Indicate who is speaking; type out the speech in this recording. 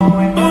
Speaker 1: Oh,